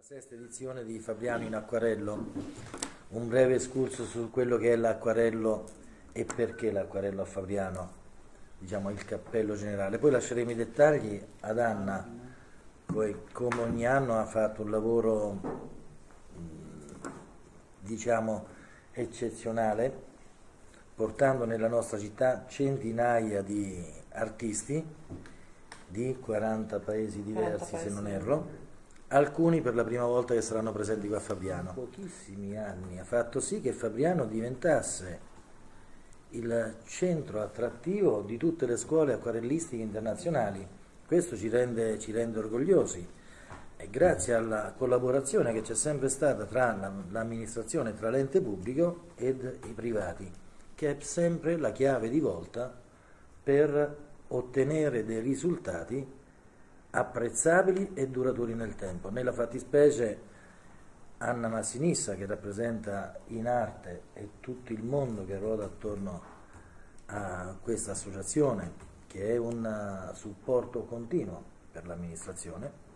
La sesta edizione di Fabriano in acquarello, un breve escurso su quello che è l'acquarello e perché l'acquarello a Fabriano, diciamo il cappello generale. Poi lasceremo i dettagli ad Anna, che come ogni anno ha fatto un lavoro diciamo eccezionale, portando nella nostra città centinaia di artisti di 40 paesi diversi 40 se non erro alcuni per la prima volta che saranno presenti qua a Fabriano. Pochissimi anni ha fatto sì che Fabriano diventasse il centro attrattivo di tutte le scuole acquarellistiche internazionali. Questo ci rende, ci rende orgogliosi e grazie alla collaborazione che c'è sempre stata tra l'amministrazione, tra l'ente pubblico ed i privati, che è sempre la chiave di volta per ottenere dei risultati apprezzabili e duraturi nel tempo. Nella fattispecie Anna Massinissa che rappresenta in arte e tutto il mondo che ruota attorno a questa associazione che è un supporto continuo per l'amministrazione,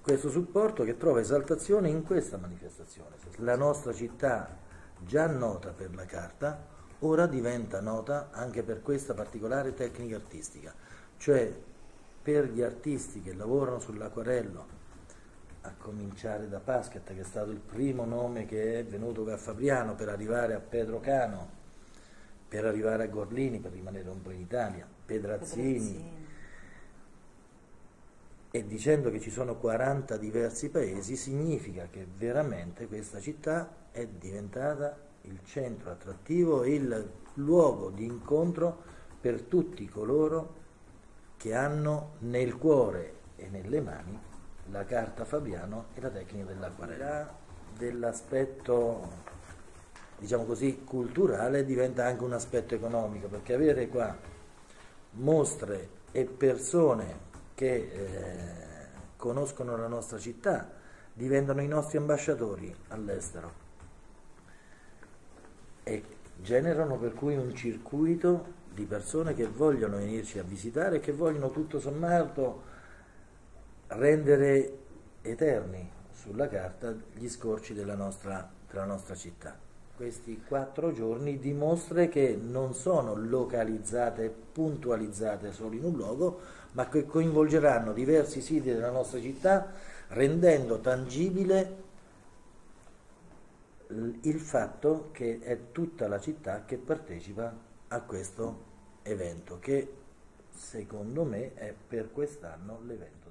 questo supporto che trova esaltazione in questa manifestazione. La nostra città, già nota per la carta, ora diventa nota anche per questa particolare tecnica artistica, cioè per gli artisti che lavorano sull'acquarello, a cominciare da Pasquet, che è stato il primo nome che è venuto a Fabriano per arrivare a Pedro Cano, per arrivare a Gorlini, per rimanere un po' in Italia, Pedrazzini, Pedrazzini. e dicendo che ci sono 40 diversi paesi, significa che veramente questa città è diventata il centro attrattivo, il luogo di incontro per tutti coloro che hanno nel cuore e nelle mani la carta Fabiano e la tecnica dell'acquarella. Dell'aspetto, diciamo così, culturale diventa anche un aspetto economico, perché avere qua mostre e persone che eh, conoscono la nostra città diventano i nostri ambasciatori all'estero e generano per cui un circuito di persone che vogliono venirci a visitare e che vogliono tutto sommato rendere eterni sulla carta gli scorci della nostra, della nostra città. Questi quattro giorni dimostra che non sono localizzate puntualizzate solo in un luogo, ma che coinvolgeranno diversi siti della nostra città, rendendo tangibile il fatto che è tutta la città che partecipa a questo evento che secondo me è per quest'anno l'evento